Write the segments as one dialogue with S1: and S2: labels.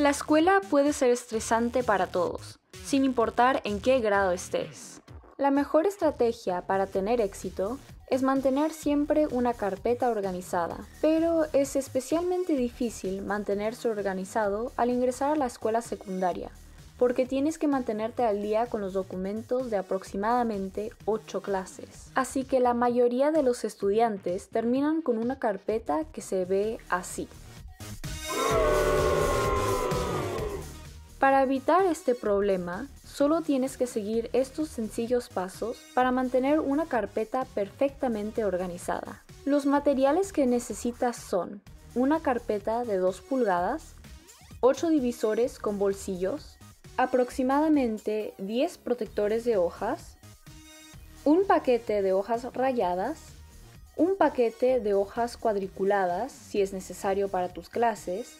S1: La escuela puede ser estresante para todos, sin importar en qué grado estés. La mejor estrategia para tener éxito es mantener siempre una carpeta organizada, pero es especialmente difícil mantenerse organizado al ingresar a la escuela secundaria, porque tienes que mantenerte al día con los documentos de aproximadamente 8 clases. Así que la mayoría de los estudiantes terminan con una carpeta que se ve así. Para evitar este problema, solo tienes que seguir estos sencillos pasos para mantener una carpeta perfectamente organizada. Los materiales que necesitas son una carpeta de 2 pulgadas, 8 divisores con bolsillos, aproximadamente 10 protectores de hojas, un paquete de hojas rayadas, un paquete de hojas cuadriculadas si es necesario para tus clases,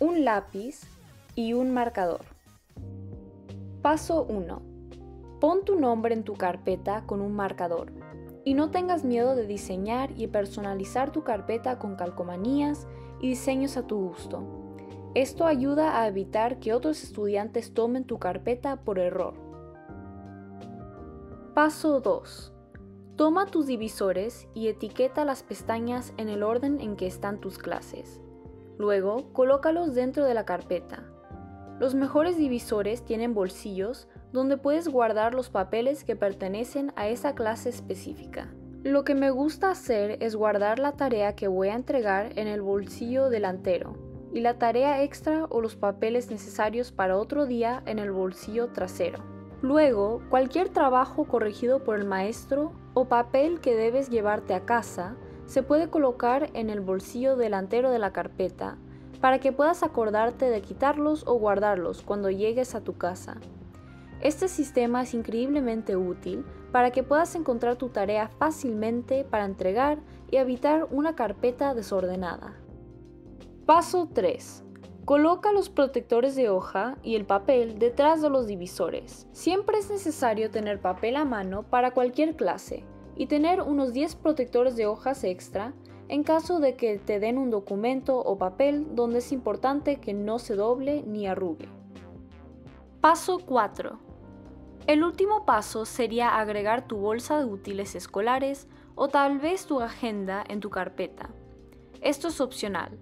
S1: un lápiz, y un marcador. Paso 1. Pon tu nombre en tu carpeta con un marcador. Y no tengas miedo de diseñar y personalizar tu carpeta con calcomanías y diseños a tu gusto. Esto ayuda a evitar que otros estudiantes tomen tu carpeta por error. Paso 2. Toma tus divisores y etiqueta las pestañas en el orden en que están tus clases. Luego, colócalos dentro de la carpeta. Los mejores divisores tienen bolsillos donde puedes guardar los papeles que pertenecen a esa clase específica. Lo que me gusta hacer es guardar la tarea que voy a entregar en el bolsillo delantero y la tarea extra o los papeles necesarios para otro día en el bolsillo trasero. Luego, cualquier trabajo corregido por el maestro o papel que debes llevarte a casa se puede colocar en el bolsillo delantero de la carpeta para que puedas acordarte de quitarlos o guardarlos cuando llegues a tu casa. Este sistema es increíblemente útil para que puedas encontrar tu tarea fácilmente para entregar y evitar una carpeta desordenada. Paso 3. Coloca los protectores de hoja y el papel detrás de los divisores. Siempre es necesario tener papel a mano para cualquier clase y tener unos 10 protectores de hojas extra en caso de que te den un documento o papel donde es importante que no se doble ni arrugue. Paso 4. El último paso sería agregar tu bolsa de útiles escolares o tal vez tu agenda en tu carpeta. Esto es opcional.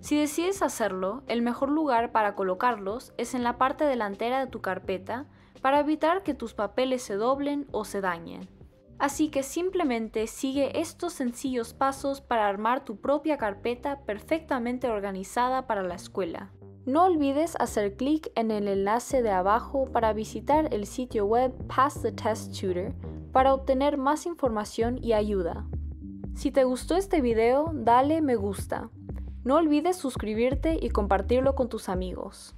S1: Si decides hacerlo, el mejor lugar para colocarlos es en la parte delantera de tu carpeta para evitar que tus papeles se doblen o se dañen. Así que simplemente sigue estos sencillos pasos para armar tu propia carpeta perfectamente organizada para la escuela. No olvides hacer clic en el enlace de abajo para visitar el sitio web Pass the Test Tutor para obtener más información y ayuda. Si te gustó este video, dale me gusta. No olvides suscribirte y compartirlo con tus amigos.